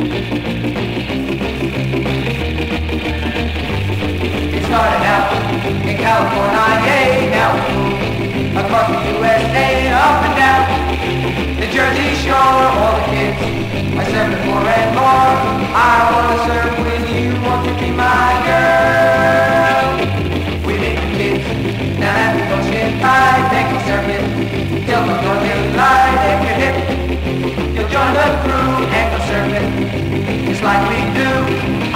It started out in California, now we moved across the USA, up and down the Jersey Shore.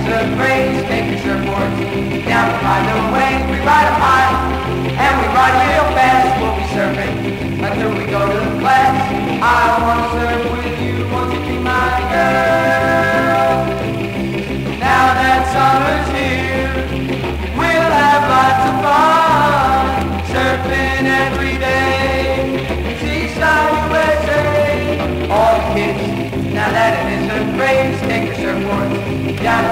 is a craze, taking surfboards down the way. We ride a mile and we ride real fast. We'll be surfing until we go to the class. I wanna surf with you, won't you be my girl? Now that summer's here, we'll have lots of fun, surfing every day. Seaside USA, all the kids, now that it is a craze, take your surfboards down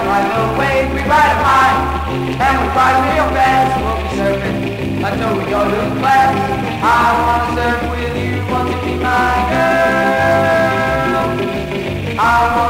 ride real fast, we'll be serving I know we all look class. I wanna serve with you, want to be my girl. I wanna